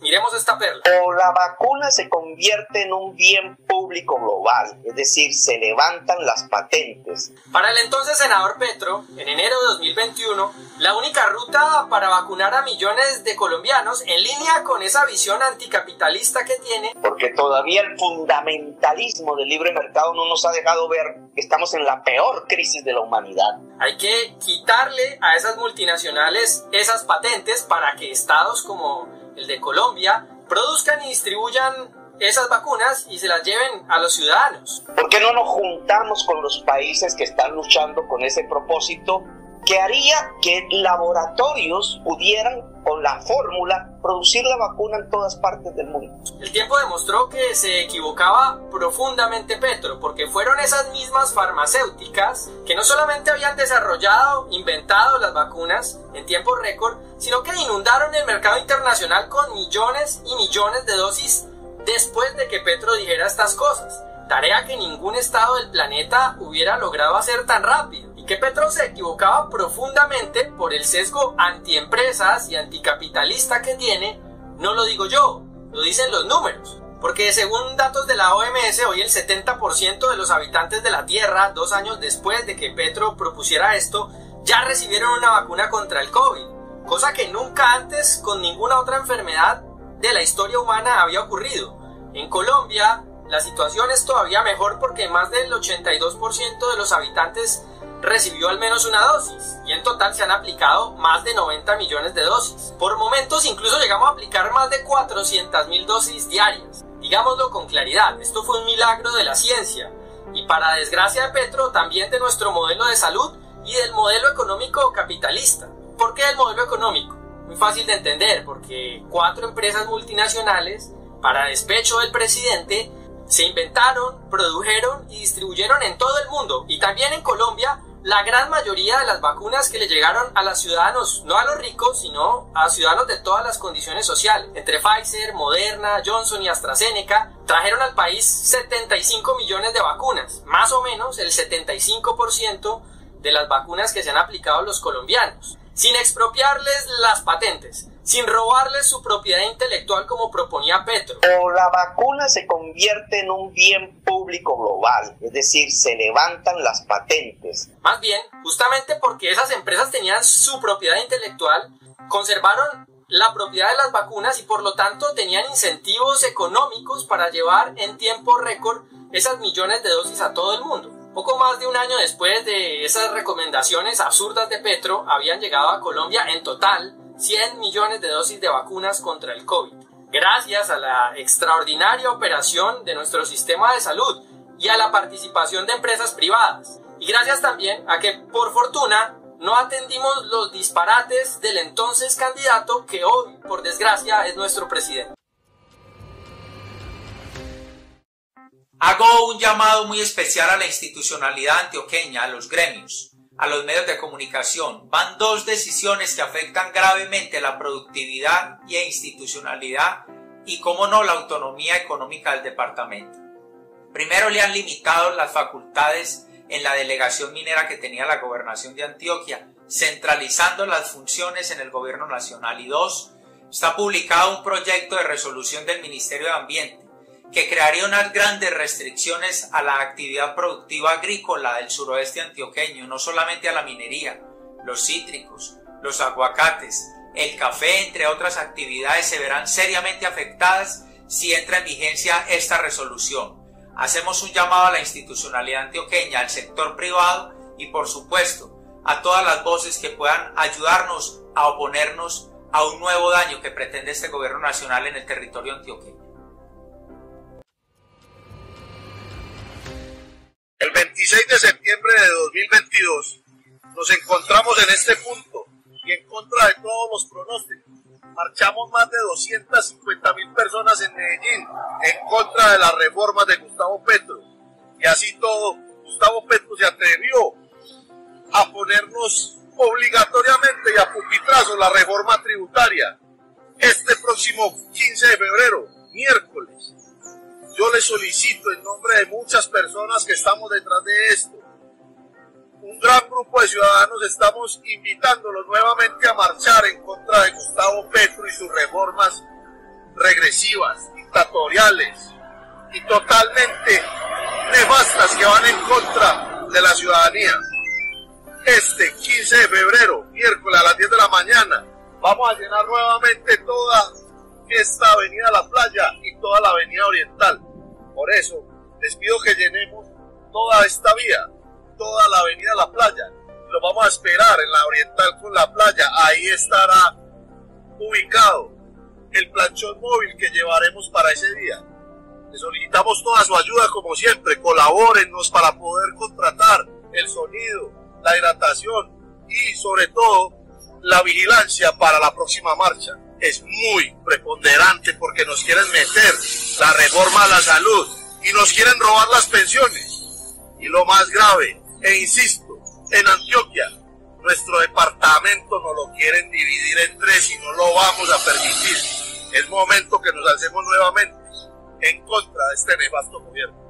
Miremos esta perla. O la vacuna se convierte en un bien público global, es decir, se levantan las patentes. Para el entonces senador Petro, en enero de 2021, la única ruta para vacunar a millones de colombianos en línea con esa visión anticapitalista que tiene. Porque todavía el fundamentalismo del libre mercado no nos ha dejado ver que estamos en la peor crisis de la humanidad. Hay que quitarle a esas multinacionales esas patentes para que estados como el de Colombia, produzcan y distribuyan esas vacunas y se las lleven a los ciudadanos. ¿Por qué no nos juntamos con los países que están luchando con ese propósito que haría que laboratorios pudieran con la fórmula producir la vacuna en todas partes del mundo. El tiempo demostró que se equivocaba profundamente Petro, porque fueron esas mismas farmacéuticas que no solamente habían desarrollado, inventado las vacunas en tiempo récord, sino que inundaron el mercado internacional con millones y millones de dosis después de que Petro dijera estas cosas. Tarea que ningún estado del planeta hubiera logrado hacer tan rápido que Petro se equivocaba profundamente por el sesgo antiempresas y anticapitalista que tiene, no lo digo yo, lo dicen los números. Porque según datos de la OMS, hoy el 70% de los habitantes de la Tierra, dos años después de que Petro propusiera esto, ya recibieron una vacuna contra el COVID, cosa que nunca antes con ninguna otra enfermedad de la historia humana había ocurrido. En Colombia, la situación es todavía mejor porque más del 82% de los habitantes recibió al menos una dosis y en total se han aplicado más de 90 millones de dosis. Por momentos incluso llegamos a aplicar más de 400 mil dosis diarias. Digámoslo con claridad, esto fue un milagro de la ciencia y para desgracia de Petro también de nuestro modelo de salud y del modelo económico capitalista. ¿Por qué el modelo económico? Muy fácil de entender, porque cuatro empresas multinacionales, para despecho del presidente, se inventaron, produjeron y distribuyeron en todo el mundo y también en Colombia la gran mayoría de las vacunas que le llegaron a los ciudadanos, no a los ricos, sino a ciudadanos de todas las condiciones sociales, entre Pfizer, Moderna, Johnson y AstraZeneca, trajeron al país 75 millones de vacunas, más o menos el 75% de las vacunas que se han aplicado a los colombianos, sin expropiarles las patentes sin robarles su propiedad intelectual como proponía Petro. O la vacuna se convierte en un bien público global, es decir, se levantan las patentes. Más bien, justamente porque esas empresas tenían su propiedad intelectual, conservaron la propiedad de las vacunas y por lo tanto tenían incentivos económicos para llevar en tiempo récord esas millones de dosis a todo el mundo. Más de un año después de esas recomendaciones absurdas de Petro, habían llegado a Colombia en total 100 millones de dosis de vacunas contra el COVID, gracias a la extraordinaria operación de nuestro sistema de salud y a la participación de empresas privadas. Y gracias también a que, por fortuna, no atendimos los disparates del entonces candidato que hoy, por desgracia, es nuestro presidente. Hago un llamado muy especial a la institucionalidad antioqueña, a los gremios, a los medios de comunicación. Van dos decisiones que afectan gravemente la productividad y institucionalidad y, como no, la autonomía económica del departamento. Primero le han limitado las facultades en la delegación minera que tenía la gobernación de Antioquia, centralizando las funciones en el gobierno nacional. Y dos, está publicado un proyecto de resolución del Ministerio de Ambiente que crearía unas grandes restricciones a la actividad productiva agrícola del suroeste antioqueño, no solamente a la minería, los cítricos, los aguacates, el café, entre otras actividades, se verán seriamente afectadas si entra en vigencia esta resolución. Hacemos un llamado a la institucionalidad antioqueña, al sector privado y, por supuesto, a todas las voces que puedan ayudarnos a oponernos a un nuevo daño que pretende este gobierno nacional en el territorio antioqueño. 26 de septiembre de 2022 nos encontramos en este punto y en contra de todos los pronósticos. Marchamos más de 250 mil personas en Medellín en contra de las reformas de Gustavo Petro. Y así todo, Gustavo Petro se atrevió a ponernos obligatoriamente y a pupitrazo la reforma tributaria. Este próximo 15 de febrero, miércoles, yo le solicito en nombre de muchas personas que estamos detrás de esto, un gran grupo de ciudadanos estamos invitándolos nuevamente a marchar en contra de Gustavo Petro y sus reformas regresivas, dictatoriales y totalmente nefastas que van en contra de la ciudadanía. Este 15 de febrero, miércoles a las 10 de la mañana, vamos a llenar nuevamente toda esta avenida La Playa y toda la avenida Oriental. Por eso, les pido que llenemos toda esta vía, toda la avenida La Playa. Lo vamos a esperar en la Oriental con La Playa. Ahí estará ubicado el planchón móvil que llevaremos para ese día. Les solicitamos toda su ayuda como siempre. Colabórennos para poder contratar el sonido, la hidratación y sobre todo la vigilancia para la próxima marcha. Es muy preponderante porque nos quieren meter la reforma a la salud y nos quieren robar las pensiones. Y lo más grave, e insisto, en Antioquia, nuestro departamento no lo quieren dividir en tres y no lo vamos a permitir. Es momento que nos alcemos nuevamente en contra de este nefasto gobierno.